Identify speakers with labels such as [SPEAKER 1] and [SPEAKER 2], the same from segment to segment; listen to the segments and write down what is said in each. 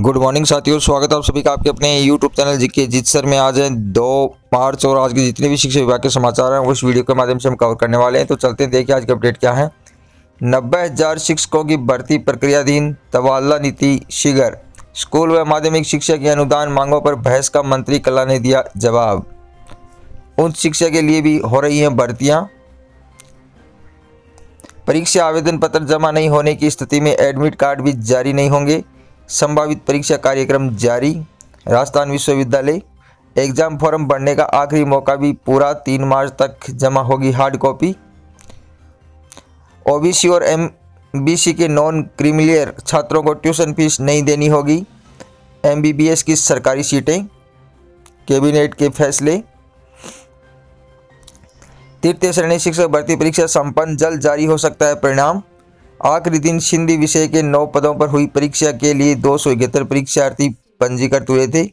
[SPEAKER 1] Good morning साथियों, स्वागत है आप सभी का आपके अपने यूट्यूब चैनल जी के जीत सर में। आज है दो मार्च और आज के जितने भी शिक्षा विभाग के समाचार हैं उस वीडियो के माध्यम से हम कवर करने वाले हैं। तो चलते हैं, देखिए आज के अपडेट क्या है। नब्बे हज़ार शिक्षकों की भर्ती प्रक्रियाधीन तबादला नीति शिगर स्कूल व माध्यमिक शिक्षा की अनुदान मांगों पर बहस का मंत्री कला ने दिया जवाब। उच्च शिक्षा के लिए भी हो रही हैं भर्तियाँ। परीक्षा आवेदन पत्र जमा नहीं होने की स्थिति में एडमिट कार्ड भी जारी नहीं होंगे। संभावित परीक्षा कार्यक्रम जारी। राजस्थान विश्वविद्यालय एग्ज़ाम फॉर्म भरने का आखिरी मौका भी पूरा, तीन मार्च तक जमा होगी हार्ड कॉपी। ओबीसी और एमबीसी के नॉन क्रीमिलियर छात्रों को ट्यूशन फ़ीस नहीं देनी होगी। एमबीबीएस की सरकारी सीटें, कैबिनेट के फैसले। तृतीय श्रेणी शिक्षक भर्ती परीक्षा संपन्न, जल्द जारी हो सकता है परिणाम। आखिरी दिन सिंधी विषय के नौ पदों पर हुई परीक्षा के लिए दो सौ इकहत्तर परीक्षार्थी पंजीकृत हुए थे।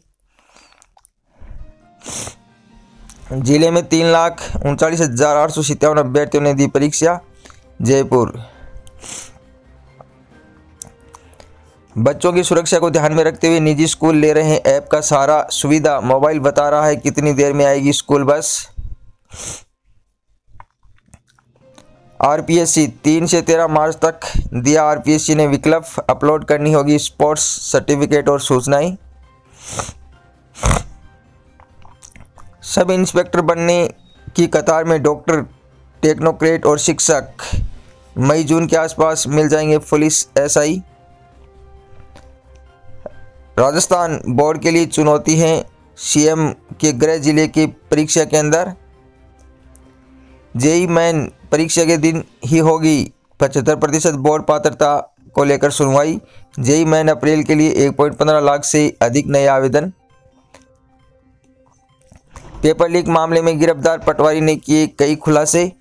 [SPEAKER 1] ज़िले में तीन लाख उनचालीस हज़ार आठ सौ सितावन अभ्यर्थियों ने दी परीक्षा। जयपुर। बच्चों की सुरक्षा को ध्यान में रखते हुए निजी स्कूल ले रहे हैं ऐप का सारा सुविधा। मोबाइल बता रहा है कितनी देर में आएगी स्कूल बस। आरपीएससी तीन से तेरह मार्च तक दिया आरपीएससी ने विकल्प। अपलोड करनी होगी स्पोर्ट्स सर्टिफिकेट और सूचनाएँ। सब इंस्पेक्टर बनने की कतार में डॉक्टर, टेक्नोक्रेट और शिक्षक मई जून के आसपास मिल जाएँगे पुलिस एसआई। राजस्थान बोर्ड के लिए चुनौती है सीएम के गृह ज़िले की परीक्षा के अंदर। जेई मैन परीक्षा के दिन ही होगी। पचहत्तर प्रतिशत बोर्ड पात्रता को लेकर सुनवाई। जेई मैन अप्रैल के लिए 1.15 लाख से अधिक नए आवेदन। पेपर लीक मामले में गिरफ़्तार पटवारी ने किए कई खुलासे।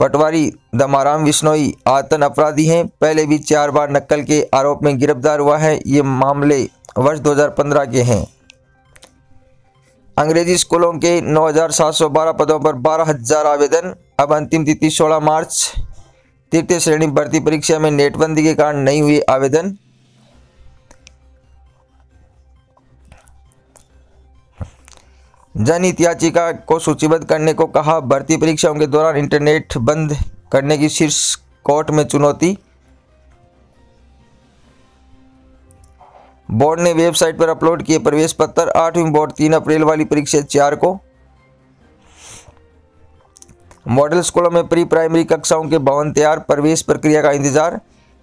[SPEAKER 1] पटवारी दमाराम विश्नोई आतन अपराधी हैं। पहले भी चार बार नकल के आरोप में गिरफ़्तार हुआ है। ये मामले वर्ष 2015 के हैं। अंग्रेज़ी स्कूलों के 9,712 पदों पर 12,000 आवेदन। अब अंतिम तिथि 16 मार्च। तृतीय श्रेणी भर्ती परीक्षा में नेटबंदी के कारण नहीं हुए आवेदन। जनहित याचिका को सूचीबद्ध करने को कहा भर्ती परीक्षाओं के दौरान इंटरनेट बंद करने की शीर्ष कोर्ट में चुनौती। बोर्ड ने वेबसाइट पर अपलोड किए प्रवेश पत्र। आठवीं बोर्ड, तीन अप्रैल वाली परीक्षा चार को। मॉडल स्कूलों में प्री प्राइमरी कक्षाओं के भवन तैयार। प्रवेश प्रक्रिया का इंतज़ार।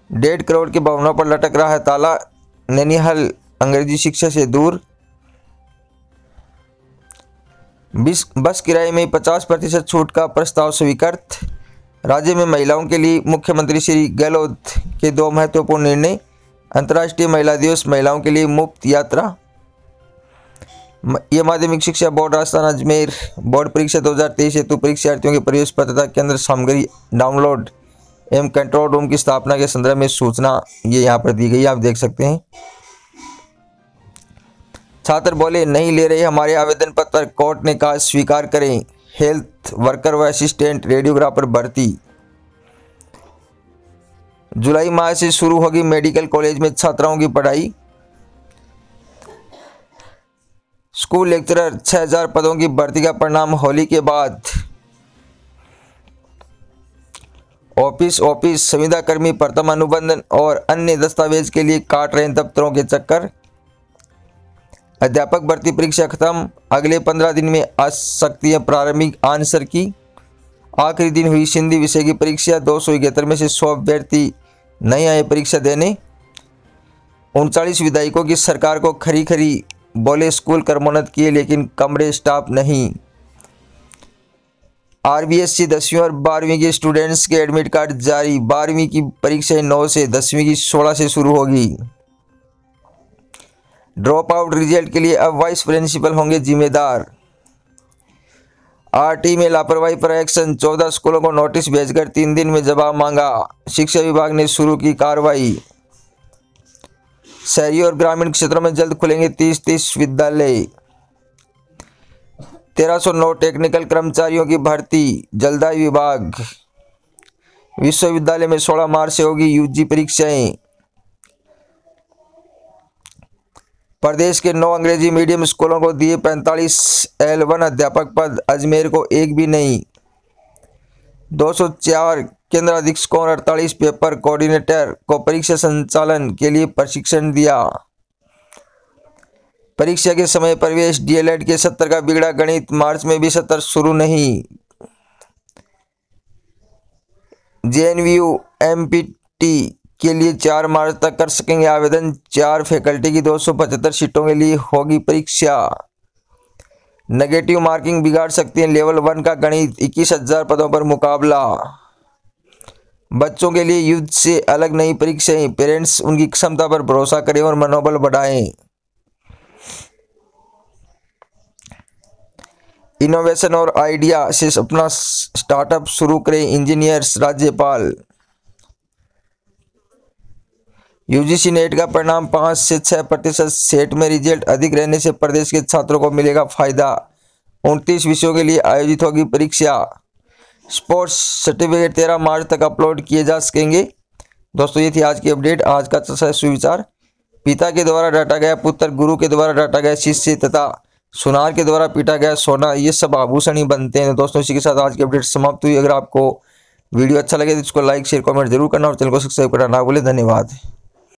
[SPEAKER 1] डेढ़ करोड़ के भवनों पर लटक रहा है ताला। नैनीहल अंग्रेज़ी शिक्षा से दूर। बस किराए में 50 प्रतिशत छूट का प्रस्ताव स्वीकृत। राज्य में महिलाओं के लिए मुख्यमंत्री श्री गहलोत के दो महत्वपूर्ण निर्णय। अंतर्राष्ट्रीय महिला दिवस, महिलाओं के लिए मुफ़्त यात्रा। यह माध्यमिक शिक्षा बोर्ड राजस्थान अजमेर, बोर्ड परीक्षा 2023 हेतु परीक्षार्थियों के प्रवेश पत्र तथा केंद्र सामग्री डाउनलोड एवं कंट्रोल रूम की स्थापना के संदर्भ में सूचना ये यहाँ पर दी गई आप देख सकते हैं। छात्र बोले, नहीं ले रहे हमारे आवेदन पत्र, कोर्ट ने कहा, स्वीकार करें। हेल्थ वर्कर व असिस्टेंट रेडियोग्राफर भर्ती जुलाई माह से शुरू होगी मेडिकल कॉलेज में छात्राओं की पढ़ाई। स्कूल लेक्चरर 6000 पदों की भर्ती का परिणाम होली के बाद। ऑफ़िस ऑफ़िस संविदाकर्मी प्रथम अनुबंधन और अन्य दस्तावेज़ के लिए काट रहे दफ्तरों के चक्कर। अध्यापक भर्ती परीक्षा खत्म, अगले पंद्रह दिन में आ सकती है प्रारंभिक आंसर की। आखिरी दिन हुई सिंधी विषय की परीक्षा, दो सौ इकहत्तर में से सौ अभ्यर्थी नहीं आए परीक्षा देने। उनचालीस विधायकों की सरकार को खरी खरी बोले स्कूल कर्मोन्नत किए, लेकिन कमरे स्टाफ नहीं। आरबीएससी दसवीं और बारहवीं के स्टूडेंट्स के एडमिट कार्ड जारी। बारहवीं की परीक्षाएँ नौ से दसवीं की सोलह से शुरू होगी। ड्रॉप आउट रिज़ल्ट के लिए अब वाइस प्रिंसिपल होंगे जिम्मेदार। आरटी में लापरवाही पर एक्शन, चौदह स्कूलों को नोटिस भेजकर तीन दिन में जवाब मांगा। शिक्षा विभाग ने शुरू की कार्रवाई। शहरी और ग्रामीण क्षेत्रों में जल्द खुलेंगे तीस तीस विद्यालय। तेरह सौ नौ टेक्निकल कर्मचारियों की भर्ती जलदायु विभाग। विश्वविद्यालय में सोलह मार्च से होगी यूजी परीक्षाएँ। प्रदेश के नौ अंग्रेज़ी मीडियम स्कूलों को दिए पैंतालीस एल वन अध्यापक पद, अजमेर को एक भी नहीं। 204 केंद्र अधीक्षकों और अड़तालीस पेपर कोऑर्डिनेटर को परीक्षा संचालन के लिए प्रशिक्षण दिया। परीक्षा के समय प्रवेश, डीएलएड के सत्तर का बिगड़ा गणित, मार्च में भी सत्र शुरू नहीं। जेएनयू एमपीटी के लिए चार मार्च तक कर सकेंगे आवेदन। चार फैकल्टी की दो सौ पचहत्तर सीटों के लिए होगी परीक्षा। नेगेटिव मार्किंग बिगाड़ सकती है। लेवल वन का गणित, इक्कीस हज़ार पदों पर मुकाबला। बच्चों के लिए युद्ध से अलग नई परीक्षाएँ। पेरेंट्स उनकी क्षमता पर भरोसा करें और मनोबल बढ़ाएँ। इनोवेशन और आइडिया से अपना स्टार्टअप शुरू करें। इंजीनियर्स, राज्यपाल। यूजीसी नेट का परिणाम पाँच से छः प्रतिशत सेट में रिज़ल्ट अधिक रहने से प्रदेश के छात्रों को मिलेगा फ़ायदा। उनतीस विषयों के लिए आयोजित होगी परीक्षा। स्पोर्ट्स सर्टिफिकेट तेरह मार्च तक अपलोड किए जा सकेंगे। दोस्तों, ये थी आज की अपडेट। आज का चर्चा सुविचार। पिता के द्वारा डाटा गया पुत्र, गुरु के द्वारा डाटा गया शिष्य तथा सुनार के द्वारा पीटा गया सोना, ये सब आभूषण ही बनते हैं। दोस्तों, इसी के साथ आज की अपडेट समाप्त हुई। अगर आपको वीडियो अच्छा लगे तो इसको लाइक, शेयर, कमेंट ज़रूर करना और चैनल को सब्सक्राइब करना ना भूले। धन्यवाद।